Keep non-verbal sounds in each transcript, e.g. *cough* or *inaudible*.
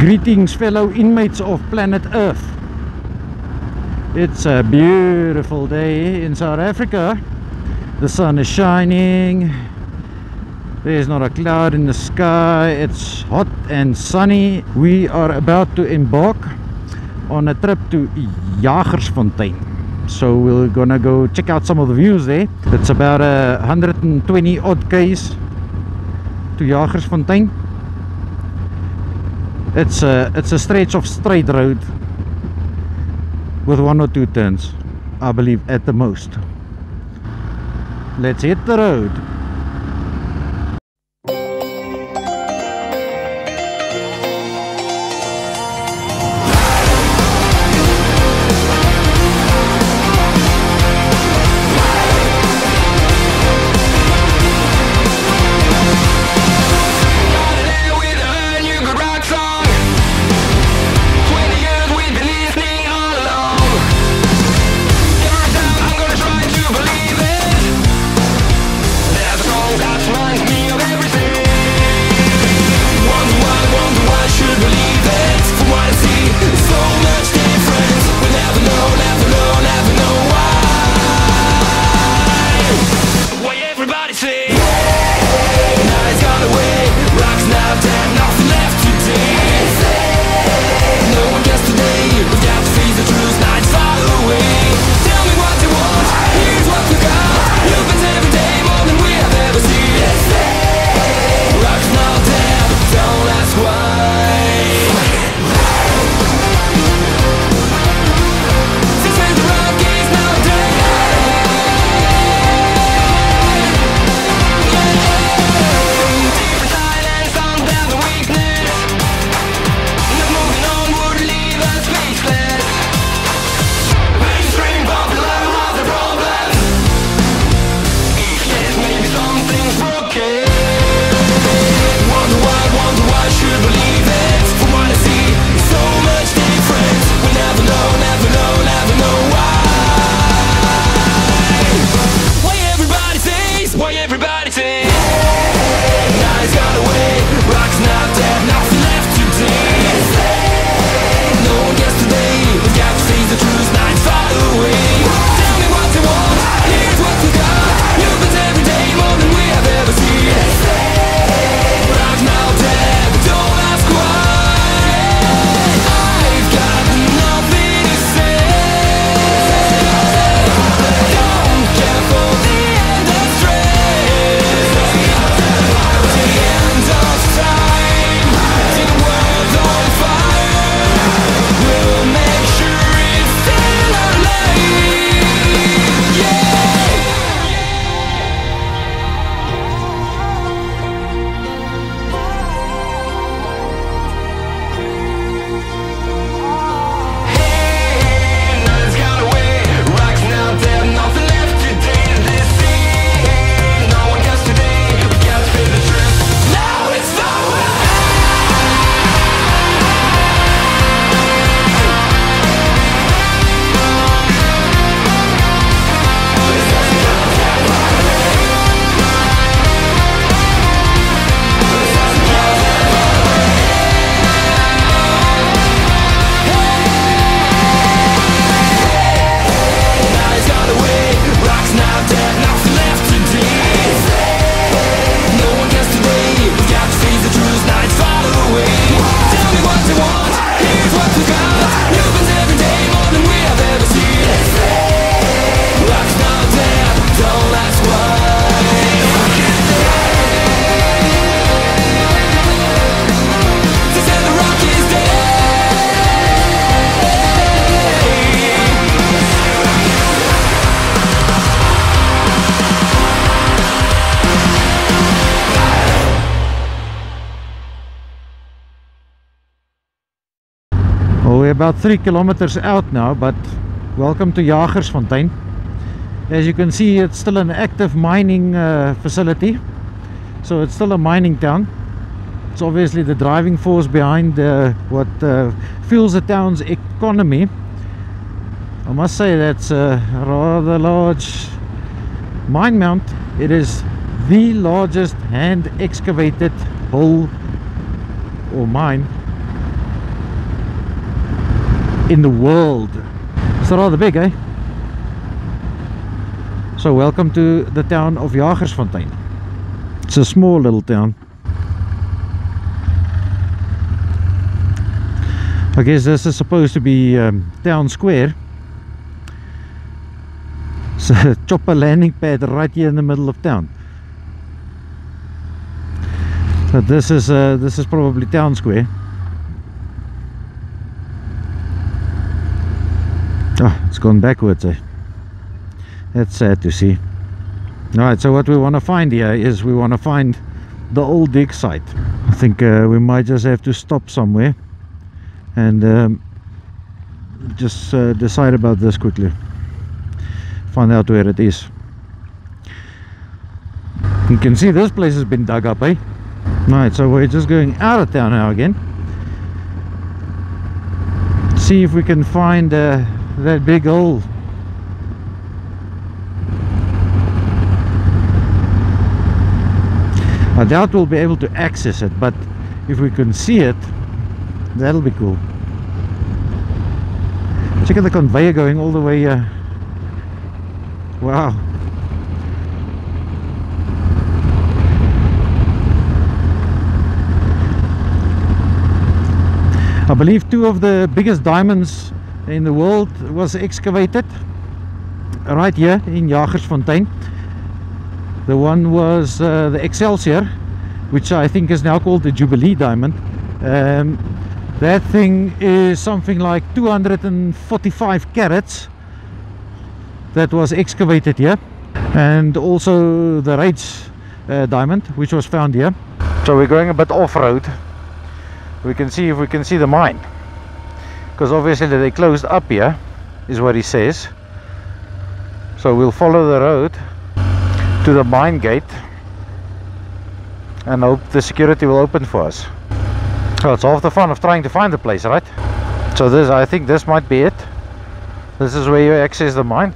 Greetings fellow inmates of planet Earth. It's a beautiful day in South Africa. The sun is shining. There's not a cloud in the sky. It's hot and sunny. We are about to embark on a trip to Jagersfontein. So we're gonna go check out some of the views there. It's about a 120 odd k's to Jagersfontein it's a it's a stretch of straight road with one or two turns I believe at the most. Let's hit the road we're about three kilometers out now but welcome to Jagersfontein. As you can see it's still an active mining uh, facility. So it's still a mining town. It's obviously the driving force behind uh, what uh, fuels the town's economy. I must say that's a rather large mine mount. It is the largest hand excavated hole or mine in the world. It's rather big, eh? So welcome to the town of Jagersfontein. It's a small little town. I guess this is supposed to be um, town square. It's a *laughs* chopper landing pad right here in the middle of town. But this is uh, this is probably town square. Oh, it's gone backwards. Eh? That's sad to see. Alright, so what we want to find here is we want to find the old dig site. I think uh, we might just have to stop somewhere and um, just uh, decide about this quickly. Find out where it is. You can see this place has been dug up, eh? Right, so we're just going out of town now again. See if we can find uh, that big hole. I doubt we'll be able to access it, but if we can see it, that'll be cool. Check out the conveyor going all the way. Uh, wow. I believe two of the biggest diamonds in the world was excavated right here in Jagersfontein. The one was uh, the Excelsior, which I think is now called the Jubilee diamond. Um, that thing is something like 245 carats that was excavated here. And also the Reitz uh, diamond, which was found here. So we're going a bit off-road we can see if we can see the mine because obviously they closed up here is what he says. So we'll follow the road to the mine gate and hope the security will open for us. So it's half the fun of trying to find the place right? So this I think this might be it. This is where you access the mine.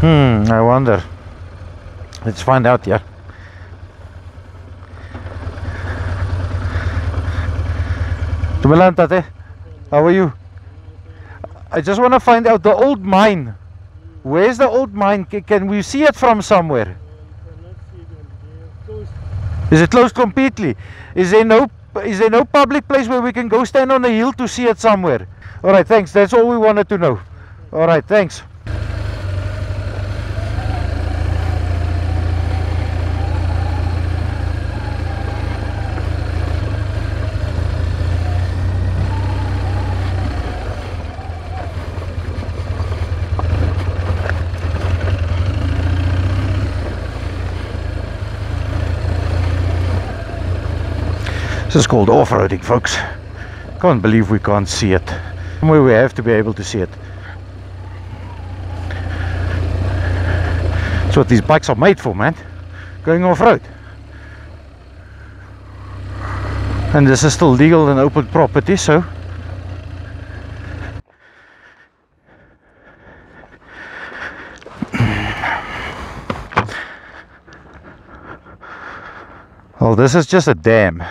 Hmm I wonder. Let's find out here Tumalan tate. How are you? I just want to find out the old mine. Where's the old mine? Can we see it from somewhere? Is it closed completely? Is there no is there no public place where we can go stand on a hill to see it somewhere? Alright, thanks. That's all we wanted to know. Alright, thanks. This is called off-roading folks. Can't believe we can't see it. Somewhere we have to be able to see it. That's what these bikes are made for man. Going off-road. And this is still legal and open property so Oh, this is just a dam.